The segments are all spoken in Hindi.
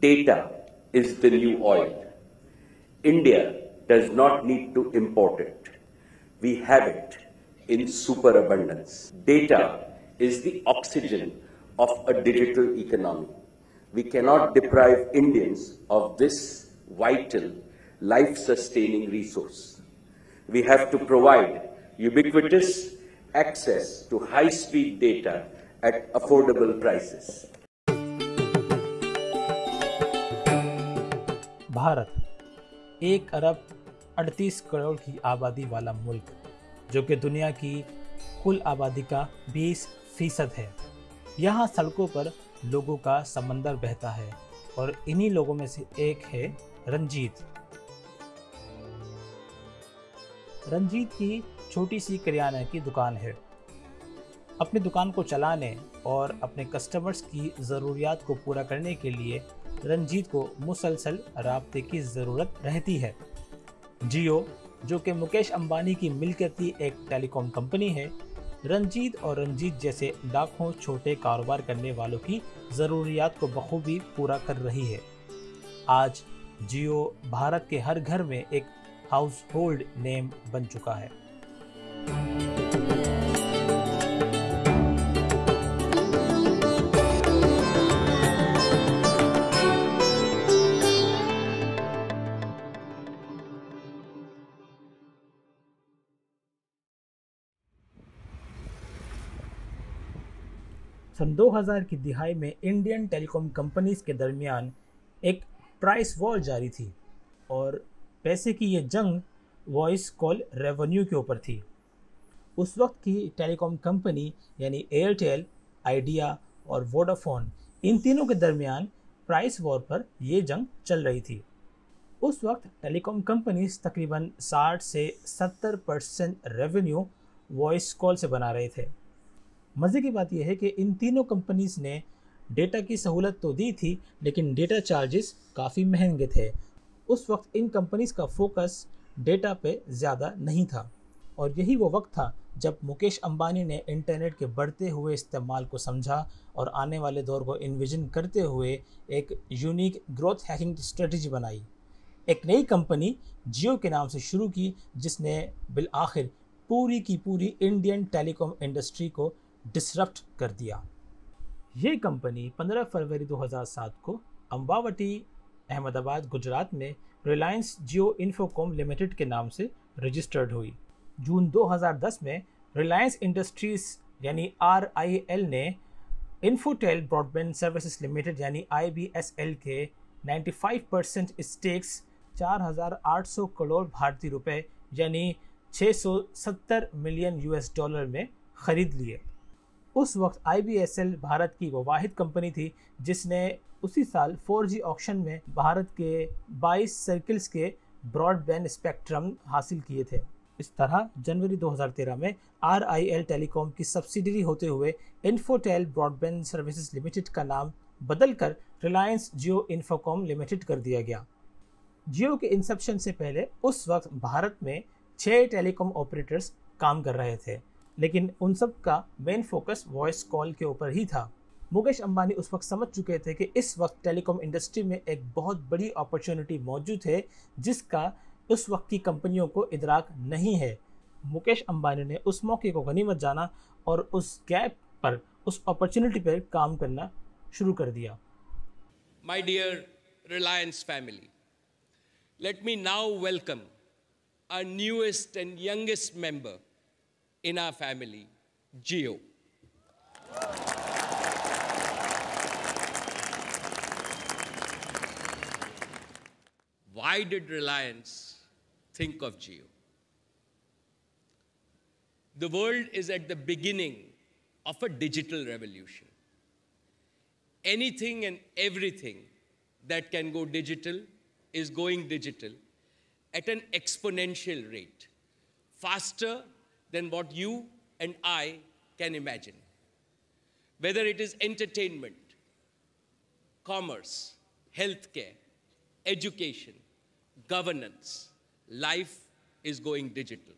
Data is the new oil. India does not need to import it. We have it in superabundance. Data is the oxygen of a digital economy. We cannot deprive Indians of this vital, life sustaining resource. We have to provide ubiquitous access to high speed data at affordable prices. Bharat, एक अरब अड़तीस करोड़ की आबादी वाला मुल्क, जो कि दुनिया की कुल आबादी का 20 फ़ीसद है। यहाँ सड़कों पर लोगों का समंदर बहता है और इन्हीं लोगों में से एक है रंजीत। रंजीत की छोटी सी किराना की दुकान है। अपनी दुकान को चलाने और अपने कस्टमर्स की ज़रूरियात को पूरा करने के लिए रंजीत को मुसलसल रबते की ज़रूरत रहती है। जियो, जो कि मुकेश अंबानी की मिलकती एक टेलीकॉम कंपनी है, रंजीत और रंजीत जैसे लाखों छोटे कारोबार करने वालों की ज़रूरियात को बखूबी पूरा कर रही है। आज जियो भारत के हर घर में एक हाउस होल्ड नेम बन चुका है। 2000 की दिहाई में इंडियन टेलीकॉम कंपनीज़ के दरमियान एक प्राइस वॉर जारी थी और पैसे की ये जंग वॉइस कॉल रेवेन्यू के ऊपर थी। उस वक्त की टेलीकॉम कंपनी यानी एयरटेल आइडिया और वोडाफोन इन तीनों के दरमियान प्राइस वॉर पर यह जंग चल रही थी। उस वक्त टेलीकॉम कंपनीज़ तकरीबन 60 से 70 परसेंट रेवेन्यू वॉइस कॉल से बना रहे थे। मज़े की बात यह है कि इन तीनों कंपनीज़ ने डेटा की सहूलत तो दी थी, लेकिन डेटा चार्जेस काफ़ी महँगे थे। उस वक्त इन कंपनीज़ का फोकस डेटा पे ज़्यादा नहीं था। और यही वो वक्त था जब मुकेश अंबानी ने इंटरनेट के बढ़ते हुए इस्तेमाल को समझा और आने वाले दौर को इन्विजन करते हुए एक यूनिक ग्रोथ हैकिंग स्ट्रेटजी बनाई। एक नई कंपनी जियो के नाम से शुरू की, जिसने बिल आखिर पूरी की पूरी इंडियन टेलीकॉम इंडस्ट्री को डिसरप्ट कर दिया। ये कंपनी 15 फरवरी 2007 को अम्बावटी अहमदाबाद गुजरात में रिलायंस जियो इन्फोकॉम लिमिटेड के नाम से रजिस्टर्ड हुई। जून 2010 में रिलायंस इंडस्ट्रीज़ यानी आरआईएल ने इन्फोटेल ब्रॉडबैंड सर्विसेज़ लिमिटेड यानी आईबीएसएल के 95 परसेंट स्टेक्स 4,800 करोड़ भारतीय रुपए यानी 670 मिलियन यूएस डॉलर में खरीद लिए। उस वक्त IBSL भारत की वो वाहिद कंपनी थी, जिसने उसी साल 4G ऑक्शन में भारत के 22 सर्किल्स के ब्रॉडबैंड स्पेक्ट्रम हासिल किए थे। इस तरह जनवरी 2013 में आर आई एल टेलीकॉम की सब्सिडरी होते हुए इन्फोटेल ब्रॉडबैंड सर्विसेज़ लिमिटेड का नाम बदलकर रिलायंस जियो इन्फोकॉम लिमिटेड कर दिया गया। जियो के इंसेप्शन से पहले उस वक्त भारत में छः टेलीकॉम ऑपरेटर्स काम कर रहे थे। लेकिन उन सब का मेन फोकस वॉइस कॉल के ऊपर ही था। मुकेश अंबानी उस वक्त समझ चुके थे कि इस वक्त टेलीकॉम इंडस्ट्री में एक बहुत बड़ी अपॉर्चुनिटी मौजूद है जिसका उस वक्त की कंपनियों को इदराक नहीं है। मुकेश अंबानी ने उस मौके को गनीमत जाना और उस गैप पर उस अपॉर्चुनिटी पर काम करना शुरू कर दिया। My dear Reliance family let me now welcome our newest and youngest member, in our family, Geo. Why did Reliance think of Geo? The world is at the beginning of a digital revolution. Anything and everything that can go digital is going digital at an exponential rate, faster than what you and I can imagine. Whether it is entertainment, commerce, healthcare, education, governance, life is going digital.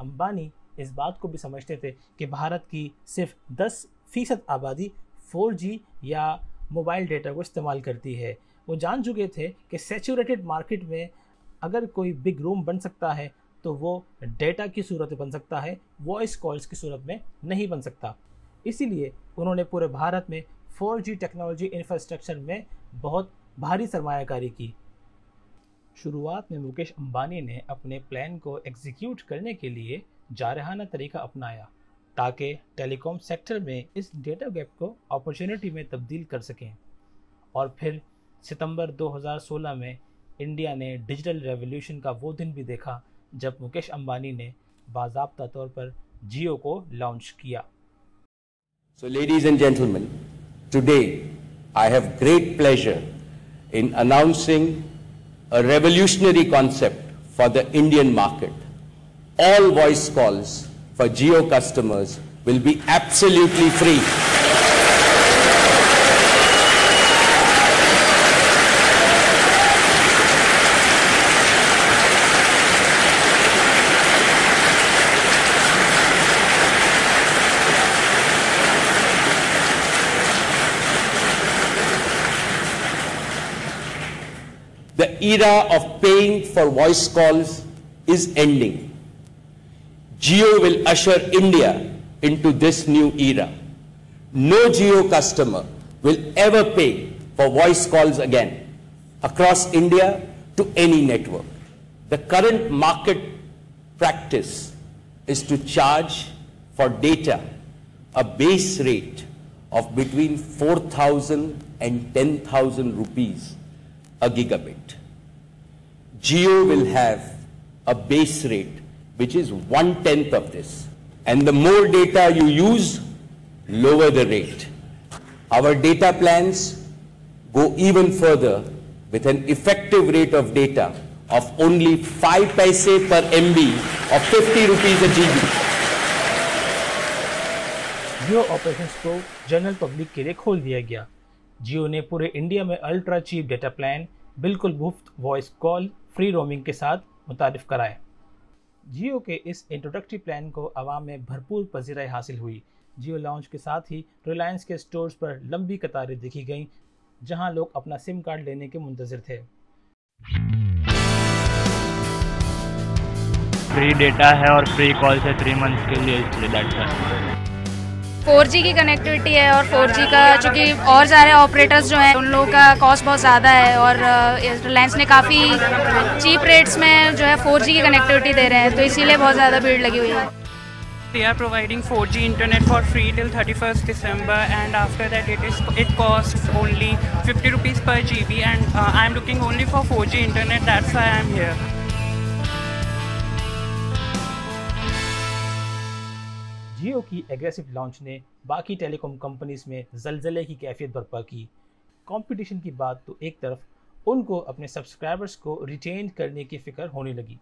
Ambani इस बात को भी समझते थे कि भारत की सिर्फ़ 10 फ़ीसद आबादी 4G या मोबाइल डेटा को इस्तेमाल करती है वो जान चुके थे कि सेचूरेटेड मार्केट में अगर कोई बिग रूम बन सकता है तो वो डेटा की सूरत बन सकता है वॉइस कॉल्स की सूरत में नहीं बन सकता। इसीलिए उन्होंने पूरे भारत में 4G टेक्नोलॉजी इंफ्रास्ट्रक्चर में बहुत भारी सरमाकारी की। शुरुआत में मुकेश अंबानी ने अपने प्लान को एग्जीक्यूट करने के लिए जारहाना तरीका अपनाया, ताकि टेलीकॉम सेक्टर में इस डेटा गैप को अपॉर्चुनिटी में तब्दील कर सकें। और फिर सितंबर 2016 में इंडिया ने डिजिटल रेवोल्यूशन का वो दिन भी देखा जब मुकेश अंबानी ने बाजाबता तौर पर जियो को लॉन्च किया। So ladies and gentleman today I have great pleasure in announcing a revolutionary concept for the Indian market all voice calls for Jio customers will be absolutely free era of paying for voice calls is ending. Geo will usher India into this new era. No Geo customer will ever pay for voice calls again across India to any network. The current market practice is to charge for data a base rate of between 4,000 and 10,000 rupees a gigabit. Geo will have a base rate which is one tenth of this. And the more data you use, lower the rate. Our data plans go even further with an effective rate of data of only 5 paise per MB of 50 rupees a GB. Jio operations को जनरल पब्लिक के लिए खोल दिया गया जियो ने पूरे इंडिया में अल्ट्रा चीप डेटा प्लान बिल्कुल मुफ्त वॉइस कॉल फ्री रोमिंग के साथ मुतारफ़ कराए। जियो के इस इंट्रोडक्टरी प्लान को आवाम में भरपूर पजीराई हासिल हुई। जियो लॉन्च के साथ ही रिलायंस के स्टोर्स पर लंबी कतारें देखी गईं, जहाँ लोग अपना सिम कार्ड लेने के मुंतजर थे। फ्री डेटा है और फ्री कॉल है थ्री मंथ्स के लिए इसलिए व्हाई फोर की कनेक्टिविटी है और फोर का चूँकि और सारे ऑपरेटर्स जो हैं उन लोगों का कॉस्ट बहुत ज़्यादा है और रिलायंस ने काफ़ी चीप रेट्स में जो है फोर की कनेक्टिविटी दे रहे हैं तो इसीलिए बहुत ज़्यादा भीड़ लगी हुई है They are providing 4G internet for free till 31st December, and after that, it is it costs only 50 rupees per GB. And uh, I'm looking only for 4G internet. That's why I'm here. जियो की एग्रेसिव लॉन्च ने बाकी टेलीकॉम कंपनीज़ में जलजले की कैफियत बर्पा की। कंपटीशन की बात तो एक तरफ़, उनको अपने सब्सक्राइबर्स को रिटेन करने की फ़िक्र होने लगी।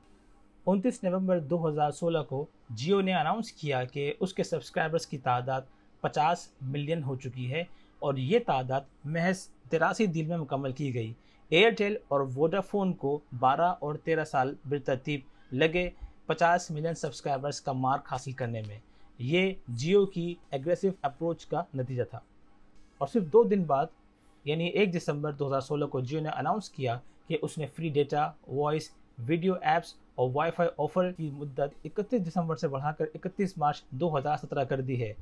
29 नवंबर 2016 को जियो ने अनाउंस किया कि उसके सब्सक्राइबर्स की तादाद 50 मिलियन हो चुकी है और ये तादाद महज तिरासी दिन में मुकम्मल की गई। एयरटेल और वोडाफोन को 12 और 13 साल बिरतरतीब लगे 50 मिलियन सब्सक्राइबर्स का मार्क हासिल करने में। ये जियो की एग्रेसिव अप्रोच का नतीजा था। और सिर्फ़ दो दिन बाद, यानी एक दिसंबर 2016 को जियो ने अनाउंस किया कि उसने free data voice video apps और वाईफाई ऑफ़र की मुद्दत 31 दिसंबर से बढ़ाकर 31 मार्च 2017 कर दी है।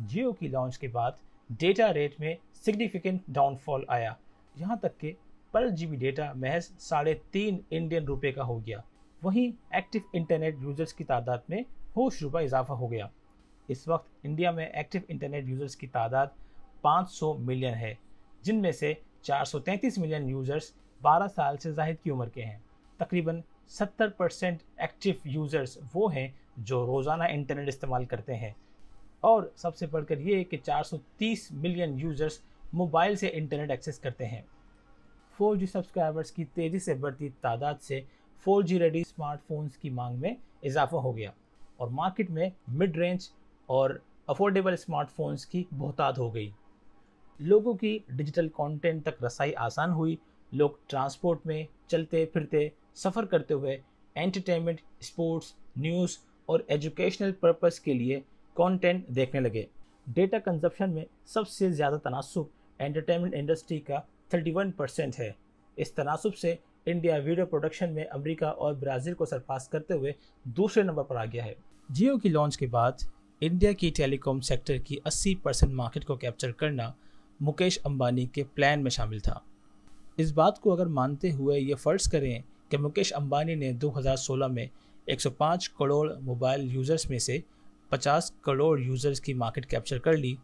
जियो की लॉन्च के बाद डेटा रेट में सिग्निफिकेंट डाउनफॉल आया। यहाँ तक कि पर जीबी डेटा महज साढ़े तीन इंडियन रुपए का हो गया। वहीं एक्टिव इंटरनेट यूज़र्स की तादाद में होश रुपा इजाफा हो गया। इस वक्त इंडिया में एक्टिव इंटरनेट यूज़र्स की तादाद 500 मिलियन है, जिनमें से 433 मिलियन यूज़र्स 12 साल से जाहिद की उम्र के हैं। तकरीबन 70 परसेंट एक्टिव यूज़र्स वो हैं जो रोज़ाना इंटरनेट इस्तेमाल करते हैं। और सबसे बढ़कर ये कि 430 मिलियन यूज़र्स मोबाइल से इंटरनेट एक्सेस करते हैं। 4G सब्सक्राइबर्स की तेज़ी से बढ़ती तादाद से 4G रेडी स्मार्टफोन्स की मांग में इजाफा हो गया। और मार्केट में मिड रेंज और अफोर्डेबल स्मार्टफोन्स की बहुतात हो गई। लोगों की डिजिटल कंटेंट तक रसाई आसान हुई। लोग ट्रांसपोर्ट में चलते, फिरते, सफ़र करते हुए एंटरटेनमेंट स्पोर्ट्स न्यूज़ और एजुकेशनल पर्पस के लिए कंटेंट देखने लगे। डेटा कंजप्शन में सबसे ज़्यादा तनासब एंटरटेनमेंट इंडस्ट्री का 31 परसेंट है। इस तनासब से इंडिया वीडियो प्रोडक्शन में अमेरिका और ब्राज़ील को सरपास करते हुए दूसरे नंबर पर आ गया है। जियो की लॉन्च के बाद इंडिया की टेलीकॉम सेक्टर की 80 परसेंट मार्केट को कैप्चर करना मुकेश अंबानी के प्लान में शामिल था। इस बात को अगर मानते हुए ये फ़र्ज़ करें कि मुकेश अंबानी ने 2016 में 105 करोड़ मोबाइल यूज़र्स में से 50 करोड़ यूज़र्स की मार्केट कैप्चर कर ली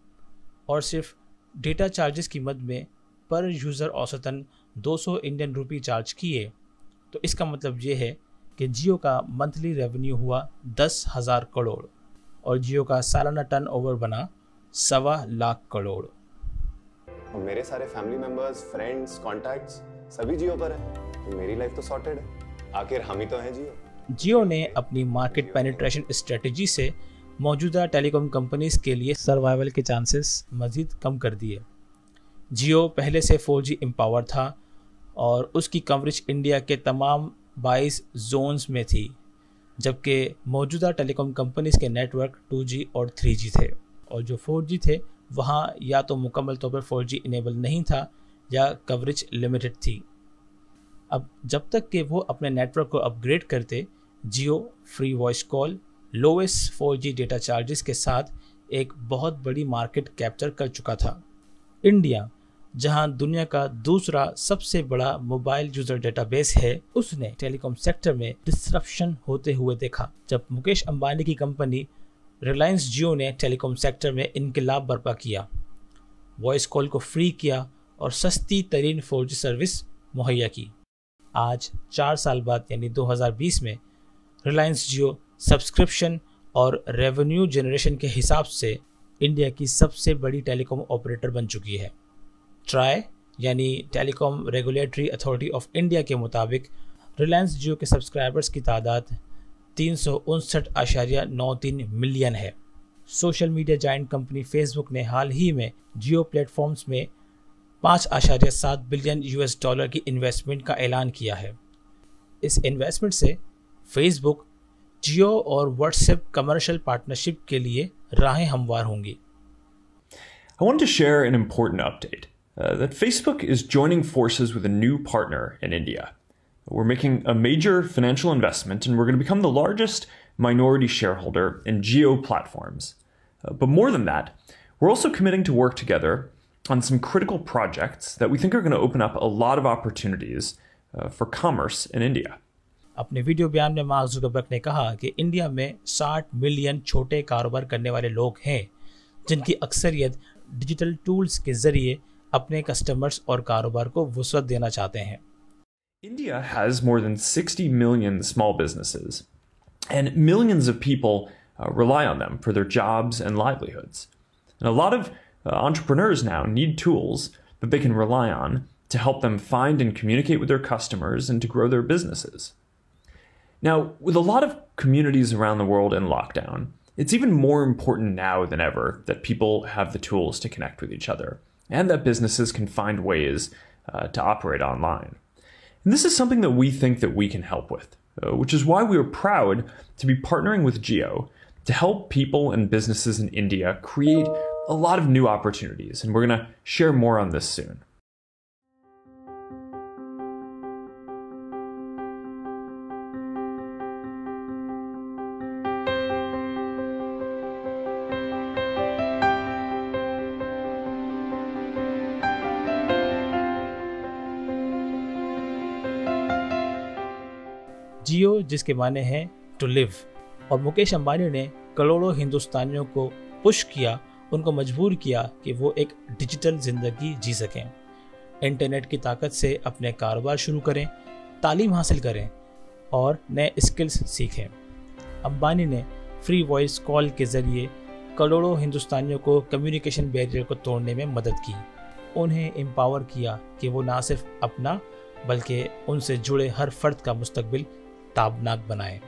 और सिर्फ़ डेटा चार्जेस की मद में पर यूज़र औसतन 200 इंडियन रुपी चार्ज किए। तो इसका मतलब ये है कि जियो का मंथली रेवेन्यू हुआ दस हज़ार करोड़। और जियो का सालाना टर्न ओवर बना सवा लाख करोड़। और मेरे सारे फैमिली मेंबर्स फ्रेंड्स कॉन्टैक्ट्स सभी जियो पर है। तो मेरी लाइफ तो सॉर्टेड है। आखिर हम ही तो हैं जियो। जियो ने अपनी मार्केट पेनिट्रेशन स्ट्रेटजी से मौजूदा टेलीकॉम कंपनीज़ के लिए सर्वाइवल के चांसेस मज़ीद कम कर दिए। जियो पहले से 4G एम्पावर था और उसकी कवरेज इंडिया के तमाम 22 जोन्स में थी। जबकि मौजूदा टेलीकॉम कंपनीज़ के नेटवर्क 2G और 3G थे। और जो 4G थे, वहाँ या तो मुकम्मल तौर पर 4G इनेबल नहीं था या कवरेज लिमिटेड थी। अब जब तक कि वो अपने नेटवर्क को अपग्रेड करते, Jio, free voice call lowest 4G data charges के साथ एक बहुत बड़ी मार्केट कैप्चर कर चुका था। इंडिया जहाँ दुनिया का दूसरा सबसे बड़ा मोबाइल यूज़र डेटाबेस है, उसने टेलीकॉम सेक्टर में डिस्ट्रप्शन होते हुए देखा। जब मुकेश अंबानी की कंपनी रिलायंस जियो ने टेलीकॉम सेक्टर में इनकलाब बर्पा किया वॉइस कॉल को फ्री किया और सस्ती तरीन फोर सर्विस मुहैया की। आज चार साल बाद, यानी 2020 में रिलायंस जियो सब्सक्रिप्शन और रेवेन्यू जनरेशन के हिसाब से इंडिया की सबसे बड़ी टेलीकॉम ऑपरेटर बन चुकी है। ट्राई, यानी telecom regulatory authority of India के मुताबिक रिलायंस जियो के सब्सक्राइबर्स की तादाद तीन सौ उनसठ आशार्य नौ तीन मिलियन है। Social media joint company Facebook ने हाल ही में जियो प्लेटफॉर्म्स में पाँच आशार्य सात बिलियन यूएस डॉलर की इन्वेस्टमेंट का ऐलान किया है। इस इन्वेस्टमेंट से फेसबुक, जियो और व्हाट्सएप कमर्शियल पार्टनरशिप के लिए राहें हमवार होंगी। I wanted to share an important update. uh, that Facebook is joining forces with a new partner in India. We're making a major financial investment and we're going to become the largest minority shareholder in Geo platforms. Uh, but more than that, we're also committing to work together on some critical projects that we think are going to open up a lot of opportunities uh, for commerce in India. अपने वीडियो बयान में मार्क जुकरबर्ग ने कहा कि इंडिया में 60 मिलियन छोटे कारोबार करने वाले लोग हैं जिनकी अक्सरियत डिजिटल टूल्स के जरिए अपने कस्टमर्स और कारोबार को वसअत देना चाहते हैं India has more than 60 million small businesses, and millions of people uh, rely on them for their jobs and livelihoods. And a lot of uh, entrepreneurs now need tools that they can rely on to help them find and communicate with their customers and to grow their businesses. Now, with a lot of communities around the world in lockdown, it's even more important now than ever that people have the tools to connect with each other and that businesses can find ways uh, to operate online. And this is something that we think that we can help with, uh, which is why we are proud to be partnering with Geo to help people and businesses in India create a lot of new opportunities. And we're going to share more on this soon. जियो, जिसके माने हैं टू लिव और मुकेश अंबानी ने करोड़ों हिंदुस्तानियों को पुश किया, उनको मजबूर किया कि वो एक डिजिटल ज़िंदगी जी सकें। इंटरनेट की ताकत से अपने कारोबार शुरू करें, तालीम हासिल करें और नए स्किल्स सीखें। अंबानी ने फ्री वॉइस कॉल के ज़रिए करोड़ों हिंदुस्तानियों को कम्युनिकेशन बैरियर को तोड़ने में मदद की। उन्हें एम्पावर किया कि वो ना सिर्फ़ अपना, बल्कि उनसे जुड़े हर फर्द का मुस्तकबिल ताबनाक बनाएँ।